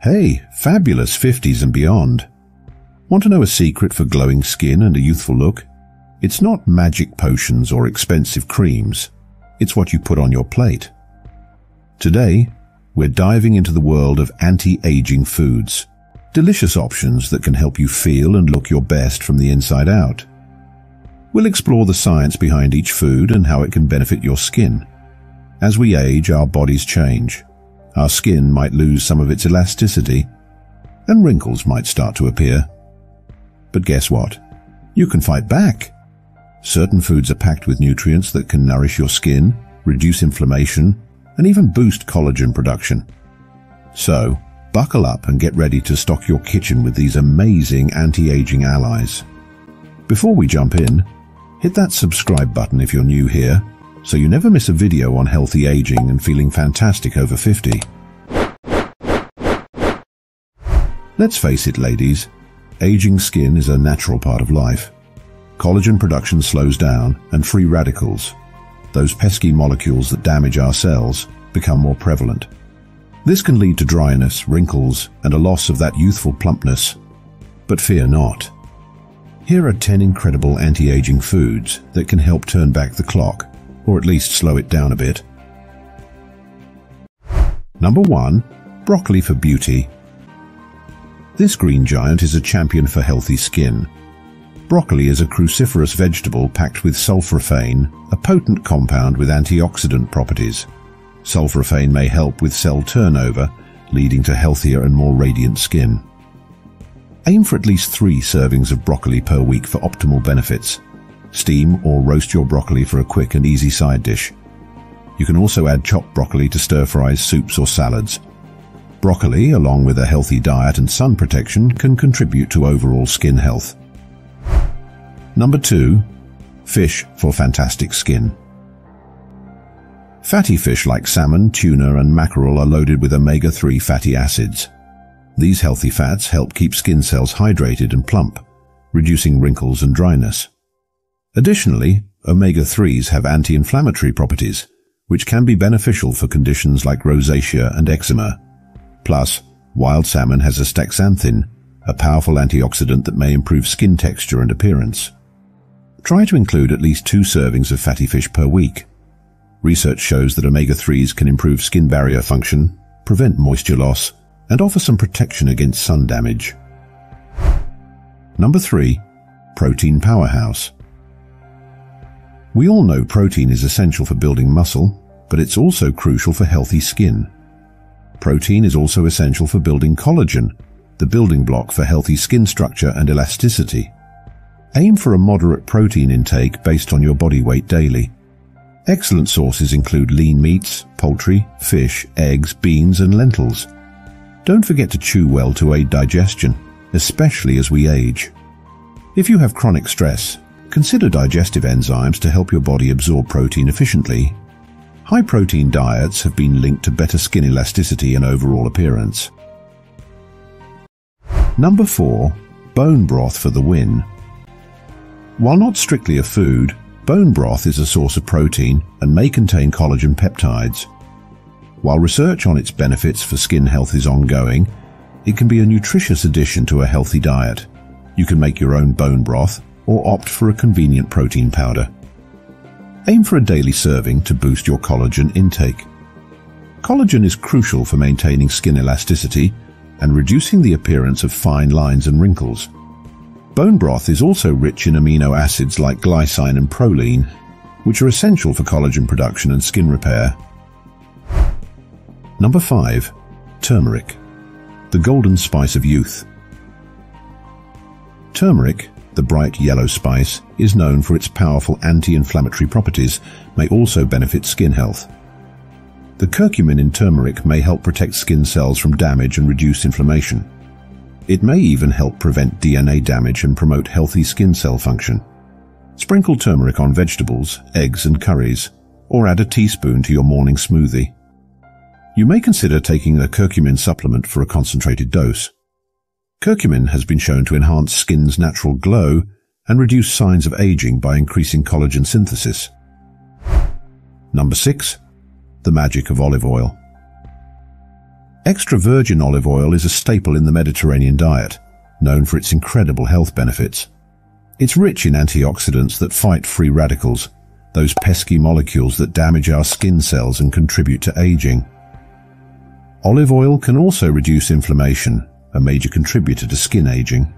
Hey, fabulous 50s and beyond. Want to know a secret for glowing skin and a youthful look? It's not magic potions or expensive creams. It's what you put on your plate. Today, we're diving into the world of anti-aging foods. Delicious options that can help you feel and look your best from the inside out. We'll explore the science behind each food and how it can benefit your skin. As we age, our bodies change. Our skin might lose some of its elasticity, and wrinkles might start to appear. But guess what? You can fight back. Certain foods are packed with nutrients that can nourish your skin, reduce inflammation, and even boost collagen production. So, buckle up and get ready to stock your kitchen with these amazing anti-aging allies. Before we jump in, hit that subscribe button if you're new here, so you never miss a video on healthy aging and feeling fantastic over 50. Let's face it, ladies, aging skin is a natural part of life. Collagen production slows down and free radicals, those pesky molecules that damage our cells, become more prevalent. This can lead to dryness, wrinkles, and a loss of that youthful plumpness. But fear not. Here are 10 incredible anti-aging foods that can help turn back the clock, or at least slow it down a bit. Number 1. Broccoli for beauty. This green giant is a champion for healthy skin. Broccoli is a cruciferous vegetable packed with sulforaphane, a potent compound with antioxidant properties. Sulforaphane may help with cell turnover, leading to healthier and more radiant skin. Aim for at least three servings of broccoli per week for optimal benefits. Steam or roast your broccoli for a quick and easy side dish. You can also add chopped broccoli to stir-fries, soups or salads. Broccoli, along with a healthy diet and sun protection, can contribute to overall skin health. Number 2. Fish for fantastic skin. Fatty fish like salmon, tuna and mackerel are loaded with omega-3 fatty acids. These healthy fats help keep skin cells hydrated and plump, reducing wrinkles and dryness. Additionally, omega-3s have anti-inflammatory properties, which can be beneficial for conditions like rosacea and eczema. Plus, wild salmon has astaxanthin, a powerful antioxidant that may improve skin texture and appearance. Try to include at least two servings of fatty fish per week. Research shows that omega-3s can improve skin barrier function, prevent moisture loss, and offer some protection against sun damage. Number 3. Protein Powerhouse We all know protein is essential for building muscle, but it's also crucial for healthy skin. Protein is also essential for building collagen, the building block for healthy skin structure and elasticity. Aim for a moderate protein intake based on your body weight daily. Excellent sources include lean meats, poultry, fish, eggs, beans and lentils. Don't forget to chew well to aid digestion, especially as we age. If you have chronic stress, consider digestive enzymes to help your body absorb protein efficiently. High-protein diets have been linked to better skin elasticity and overall appearance. Number 4. Bone broth for the win. While not strictly a food, bone broth is a source of protein and may contain collagen peptides. While research on its benefits for skin health is ongoing, it can be a nutritious addition to a healthy diet. You can make your own bone broth or opt for a convenient protein powder. Aim for a daily serving to boost your collagen intake. Collagen is crucial for maintaining skin elasticity and reducing the appearance of fine lines and wrinkles. Bone broth is also rich in amino acids like glycine and proline, which are essential for collagen production and skin repair. Number 5. Turmeric. The golden spice of youth. Turmeric, the bright yellow spice, is known for its powerful anti-inflammatory properties, may also benefit skin health. The curcumin in turmeric may help protect skin cells from damage and reduce inflammation. It may even help prevent DNA damage and promote healthy skin cell function. Sprinkle turmeric on vegetables, eggs and curries, or add a teaspoon to your morning smoothie. You may consider taking a curcumin supplement for a concentrated dose. Curcumin has been shown to enhance skin's natural glow and reduce signs of aging by increasing collagen synthesis. Number 6. The magic of olive oil. Extra virgin olive oil is a staple in the Mediterranean diet, known for its incredible health benefits. It's rich in antioxidants that fight free radicals, those pesky molecules that damage our skin cells and contribute to aging. Olive oil can also reduce inflammation, a major contributor to skin aging.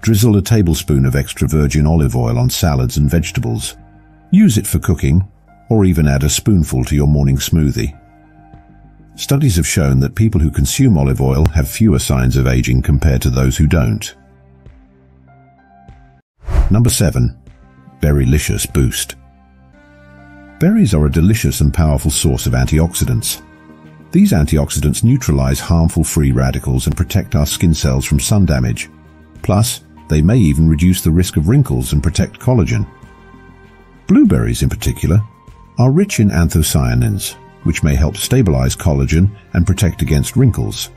Drizzle a tablespoon of extra virgin olive oil on salads and vegetables. Use it for cooking, or even add a spoonful to your morning smoothie. Studies have shown that people who consume olive oil have fewer signs of aging compared to those who don't. Number 7. Berrylicious Boost Berries are a delicious and powerful source of antioxidants. These antioxidants neutralize harmful free radicals and protect our skin cells from sun damage. Plus, they may even reduce the risk of wrinkles and protect collagen. Blueberries, in particular, are rich in anthocyanins, which may help stabilize collagen and protect against wrinkles,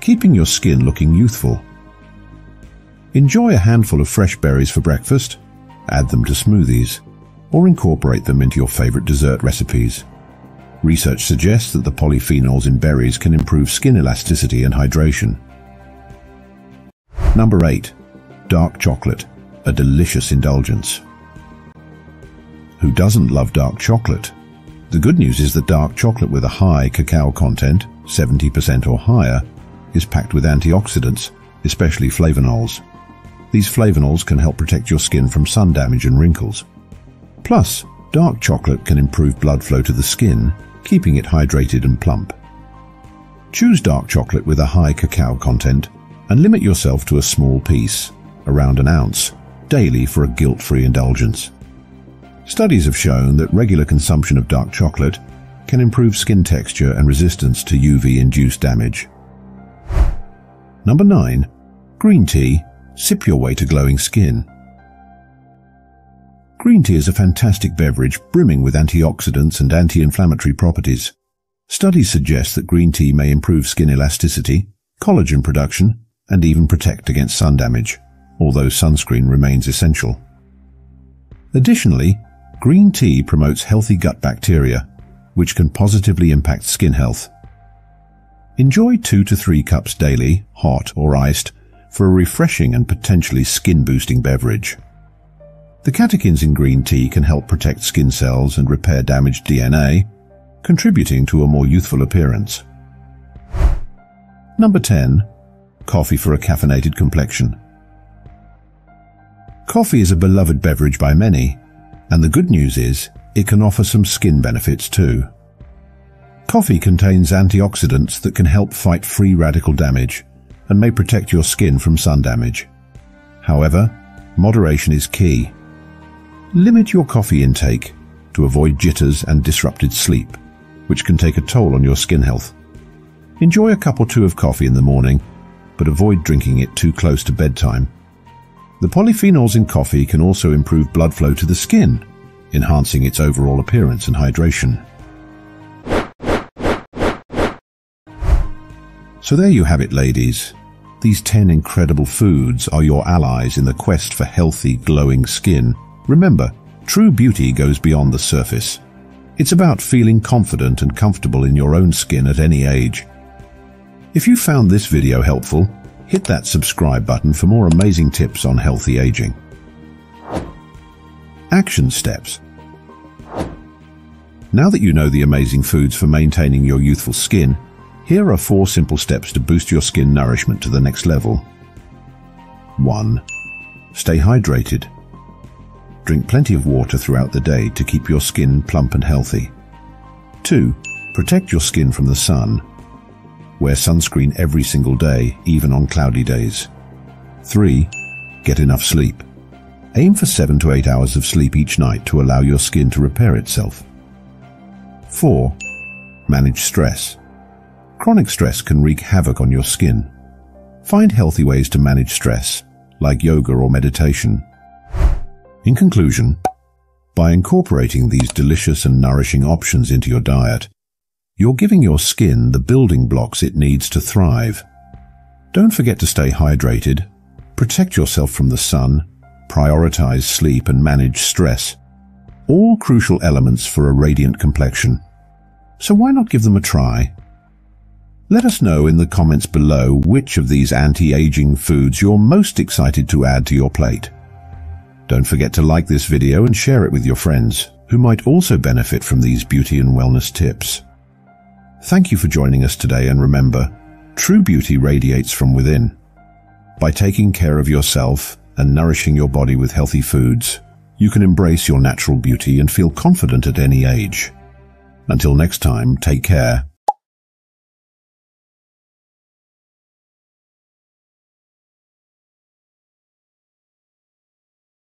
keeping your skin looking youthful. Enjoy a handful of fresh berries for breakfast, add them to smoothies, or incorporate them into your favorite dessert recipes. Research suggests that the polyphenols in berries can improve skin elasticity and hydration. Number 8. Dark chocolate, a delicious indulgence. Who doesn't love dark chocolate? The good news is that dark chocolate with a high cacao content, 70% or higher, is packed with antioxidants, especially flavonols. These flavonols can help protect your skin from sun damage and wrinkles. Plus, dark chocolate can improve blood flow to the skin, keeping it hydrated and plump. Choose dark chocolate with a high cacao content and limit yourself to a small piece, around an ounce, daily for a guilt-free indulgence. Studies have shown that regular consumption of dark chocolate can improve skin texture and resistance to UV-induced damage. Number 9. Green tea. Sip your way to glowing skin. Green tea is a fantastic beverage brimming with antioxidants and anti-inflammatory properties. Studies suggest that green tea may improve skin elasticity, collagen production, and even protect against sun damage, although sunscreen remains essential. Additionally, Green tea promotes healthy gut bacteria, which can positively impact skin health. Enjoy two to three cups daily, hot or iced, for a refreshing and potentially skin-boosting beverage. The catechins in green tea can help protect skin cells and repair damaged DNA, contributing to a more youthful appearance. Number 10. Coffee for a caffeinated complexion. Coffee is a beloved beverage by many, and the good news is, it can offer some skin benefits too. Coffee contains antioxidants that can help fight free radical damage and may protect your skin from sun damage. However, moderation is key. Limit your coffee intake to avoid jitters and disrupted sleep, which can take a toll on your skin health. Enjoy a cup or two of coffee in the morning, but avoid drinking it too close to bedtime the polyphenols in coffee can also improve blood flow to the skin, enhancing its overall appearance and hydration. So there you have it, ladies. These 10 incredible foods are your allies in the quest for healthy, glowing skin. Remember, true beauty goes beyond the surface. It's about feeling confident and comfortable in your own skin at any age. If you found this video helpful, hit that subscribe button for more amazing tips on healthy aging. Action steps. Now that you know the amazing foods for maintaining your youthful skin, here are four simple steps to boost your skin nourishment to the next level. 1. Stay hydrated. Drink plenty of water throughout the day to keep your skin plump and healthy. 2. Protect your skin from the sun Wear sunscreen every single day, even on cloudy days. 3. Get enough sleep. Aim for 7 to 8 hours of sleep each night to allow your skin to repair itself. 4. Manage stress. Chronic stress can wreak havoc on your skin. Find healthy ways to manage stress, like yoga or meditation. In conclusion, by incorporating these delicious and nourishing options into your diet, you're giving your skin the building blocks it needs to thrive. Don't forget to stay hydrated, protect yourself from the sun, prioritize sleep and manage stress. All crucial elements for a radiant complexion. So why not give them a try? Let us know in the comments below which of these anti-aging foods you're most excited to add to your plate. Don't forget to like this video and share it with your friends, who might also benefit from these beauty and wellness tips. Thank you for joining us today and remember, true beauty radiates from within. By taking care of yourself and nourishing your body with healthy foods, you can embrace your natural beauty and feel confident at any age. Until next time, take care